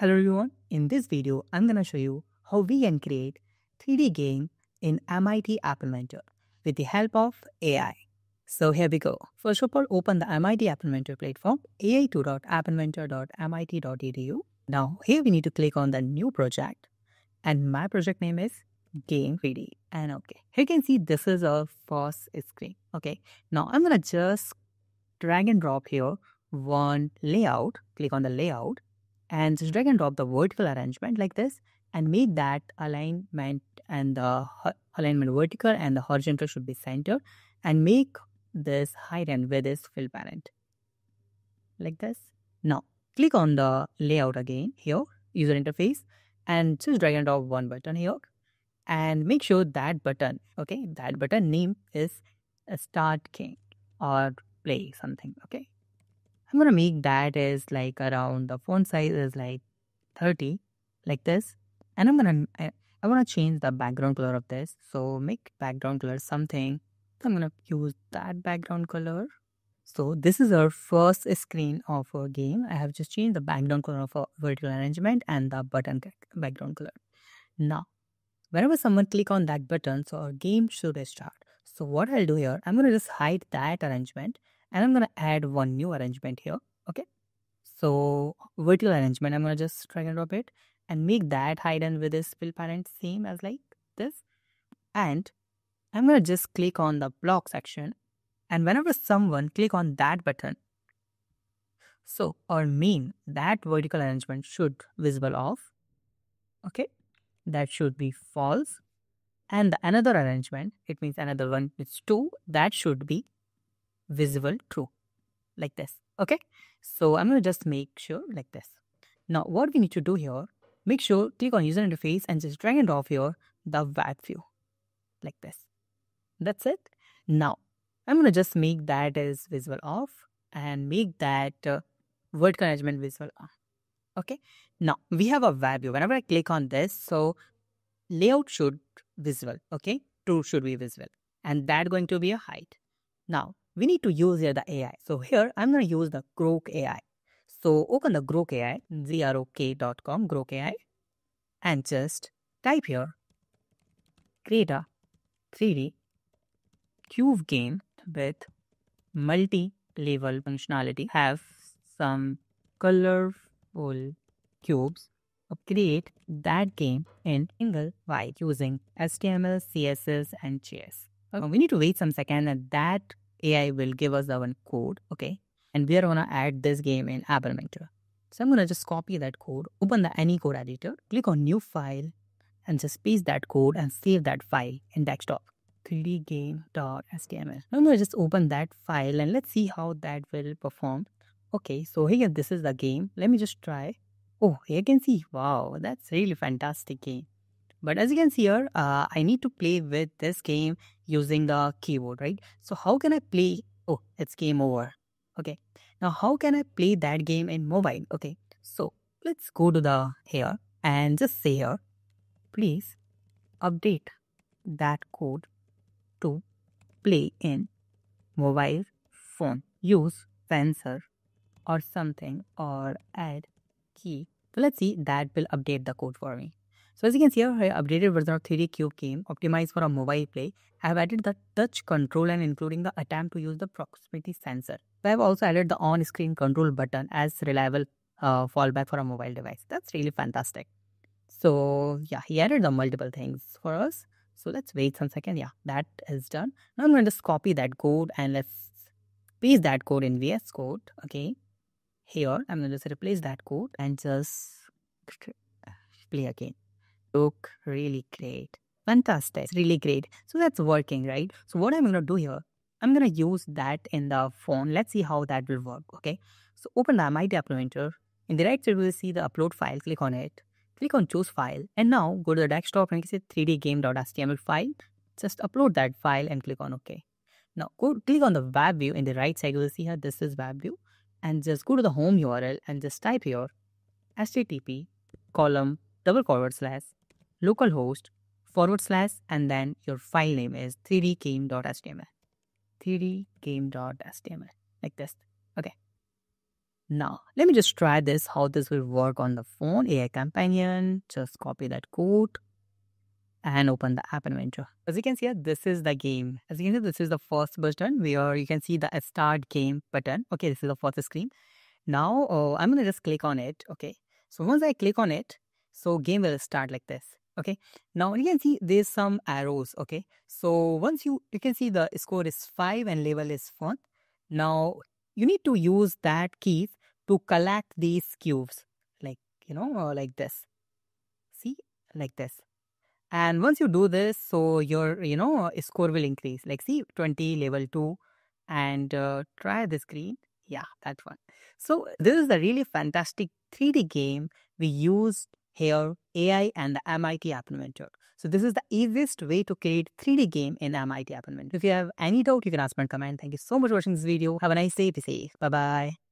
Hello everyone, in this video I'm going to show you how we can create 3D game in MIT App Inventor with the help of AI. So here we go. First of all, open the MIT App Inventor platform ai2.appinventor.mit.edu. Now here we need to click on the new project and my project name is Game 3D and okay. Here you can see this is our first screen. Okay. Now I'm going to just drag and drop here one layout, click on the layout and just drag and drop the vertical arrangement like this and make that alignment and the alignment vertical and the horizontal should be centered and make this height and width is fill parent like this. Now click on the layout again here user interface and just drag and drop one button here and make sure that button okay that button name is start game or play something okay I'm gonna make that is like around the font size is like 30 like this and I'm gonna I, I want to change the background color of this. So make background color something. So I'm gonna use that background color. So this is our first screen of our game. I have just changed the background color of our vertical arrangement and the button background color. Now whenever someone click on that button so our game should start. So what I'll do here I'm gonna just hide that arrangement and I'm gonna add one new arrangement here okay? So vertical arrangement I'm gonna just drag and drop it and make that hidden with this fill parent same as like this. And I'm gonna just click on the block section and whenever someone click on that button so our mean that vertical arrangement should visible off okay? That should be false. And the another arrangement it means another one is 2 that should be visible true like this okay? So i'm going to just make sure like this. Now what we need to do here make sure click on user interface and just drag and drop here the web view like this. That's it. Now i'm going to just make that as visible off and make that uh, arrangement visible on okay? Now we have a web view. Whenever i click on this so layout should visible okay? True should be visible. And that going to be a height. Now we need to use here the AI. So here I'm going to use the Grok AI. So open the Grok AI, grok.com, Grok AI, and just type here, create a 3D cube game with multi-level functionality, have some colorful cubes, create that game in single white using HTML, CSS, and JS. Uh, we need to wait some second and that AI will give us the one code, okay? And we are gonna add this game in App Inventor. So I'm gonna just copy that code, open the any code editor, click on new file, and just paste that code and save that file in desktop. 3dgame.html. Now I'm gonna just open that file and let's see how that will perform. Okay, so here this is the game. Let me just try. Oh, here you can see, wow, that's really fantastic game. But as you can see here, uh, I need to play with this game using the keyboard, right? So how can I play? Oh, it's game over. Okay. Now, how can I play that game in mobile? Okay. So let's go to the here and just say here, please update that code to play in mobile phone. Use sensor or something or add key. So let's see that will update the code for me. So as you can see here, updated version of 3D Cube game optimized for a mobile play. I have added the touch control and including the attempt to use the proximity sensor. I have also added the on-screen control button as reliable uh, fallback for a mobile device. That's really fantastic. So yeah, he added the multiple things for us. So let's wait some second. Yeah, that is done. Now I'm going to just copy that code and let's paste that code in VS Code. Okay. Here, I'm going to just replace that code and just play again look really great. Fantastic. It's really great. So that's working, right? So what I'm going to do here, I'm going to use that in the phone. Let's see how that will work. Okay. So open the MIT App. In the right side, we will see the upload file. Click on it. Click on choose file. And now go to the desktop and say 3dgame.html file. Just upload that file and click on OK. Now go click on the web view in the right side. You will see here this is web view. And just go to the home URL and just type here http column double forward slash localhost forward slash and then your file name is 3dgame.html 3dgame.html like this okay Now, let me just try this, how this will work on the phone. AI Companion, just copy that code and open the app inventor. As you can see, this is the game. As you can see, this is the first button where you can see the start game button. Okay, this is the first screen. Now, uh, I'm to just click on it. Okay, so once I click on it, so game will start like this. Okay, now you can see there's some arrows. Okay, so once you, you can see the score is 5 and level is 1. Now, you need to use that keys to collect these cubes like, you know, uh, like this. See, like this and once you do this so your you know score will increase like see 20 level 2 and uh, try the screen yeah that one so this is a really fantastic 3d game we used here ai and the mit app inventor so this is the easiest way to create 3d game in mit app inventor if you have any doubt you can ask me in comment. Thank you so much for watching this video. Have a nice day. Be safe. Bye bye